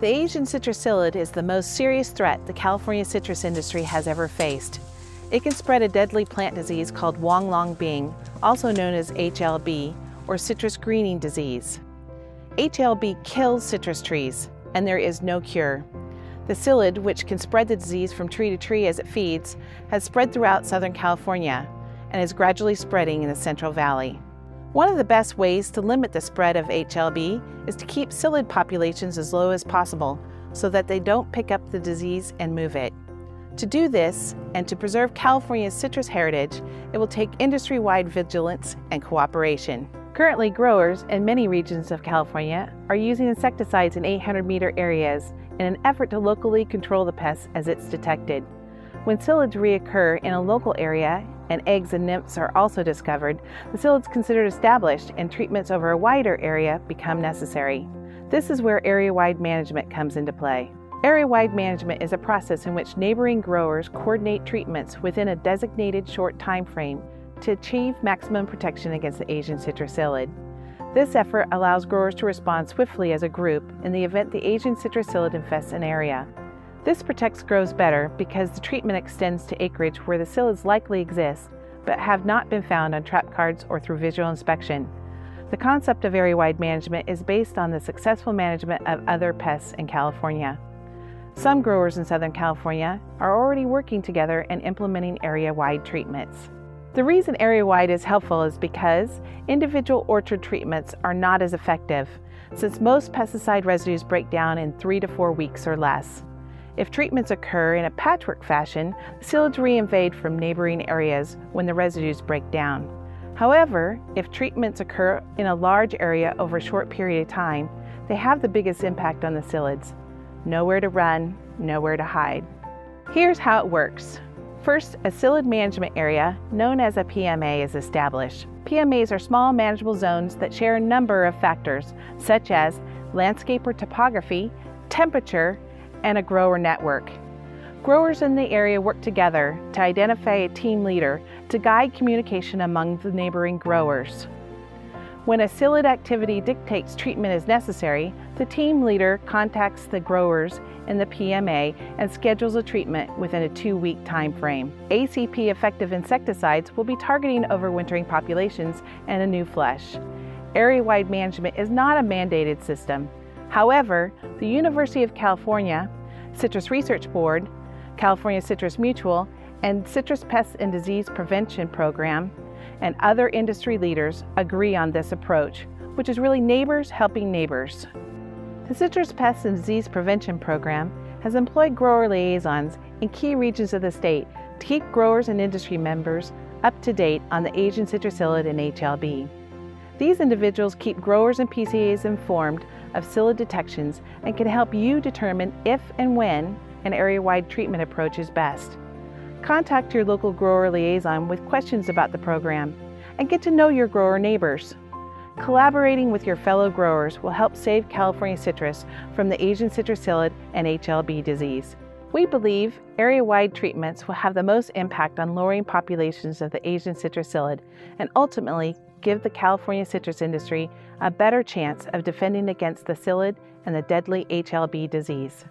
The Asian citrus psyllid is the most serious threat the California citrus industry has ever faced. It can spread a deadly plant disease called Huanglongbing, also known as HLB, or citrus greening disease. HLB kills citrus trees, and there is no cure. The psyllid, which can spread the disease from tree to tree as it feeds, has spread throughout Southern California and is gradually spreading in the Central Valley. One of the best ways to limit the spread of HLB is to keep psyllid populations as low as possible so that they don't pick up the disease and move it. To do this, and to preserve California's citrus heritage, it will take industry-wide vigilance and cooperation. Currently, growers in many regions of California are using insecticides in 800-meter areas in an effort to locally control the pest as it's detected. When psyllids reoccur in a local area and eggs and nymphs are also discovered, the psyllid is considered established and treatments over a wider area become necessary. This is where area-wide management comes into play. Area-wide management is a process in which neighboring growers coordinate treatments within a designated short time frame to achieve maximum protection against the Asian citrus psyllid. This effort allows growers to respond swiftly as a group in the event the Asian citrus psyllid infests an area. This protects grows better because the treatment extends to acreage where the psyllids likely exist but have not been found on trap cards or through visual inspection. The concept of area-wide management is based on the successful management of other pests in California. Some growers in Southern California are already working together and implementing area-wide treatments. The reason area-wide is helpful is because individual orchard treatments are not as effective, since most pesticide residues break down in three to four weeks or less. If treatments occur in a patchwork fashion, the psyllids reinvade from neighboring areas when the residues break down. However, if treatments occur in a large area over a short period of time, they have the biggest impact on the psyllids. Nowhere to run, nowhere to hide. Here's how it works. First, a psyllid management area, known as a PMA, is established. PMAs are small manageable zones that share a number of factors, such as landscape or topography, temperature, and a grower network. Growers in the area work together to identify a team leader to guide communication among the neighboring growers. When a psyllid activity dictates treatment is necessary, the team leader contacts the growers in the PMA and schedules a treatment within a two-week time frame. ACP effective insecticides will be targeting overwintering populations and a new flush. Area-wide management is not a mandated system. However, the University of California, Citrus Research Board, California Citrus Mutual, and Citrus Pests and Disease Prevention Program and other industry leaders agree on this approach, which is really neighbors helping neighbors. The Citrus Pests and Disease Prevention Program has employed grower liaisons in key regions of the state to keep growers and industry members up to date on the Asian citrus psyllid and HLB. These individuals keep growers and PCAs informed of psyllid detections and can help you determine if and when an area-wide treatment approach is best. Contact your local grower liaison with questions about the program and get to know your grower neighbors. Collaborating with your fellow growers will help save California citrus from the Asian citrus psyllid and HLB disease. We believe area-wide treatments will have the most impact on lowering populations of the Asian citrus psyllid and ultimately give the California citrus industry a better chance of defending against the psyllid and the deadly HLB disease.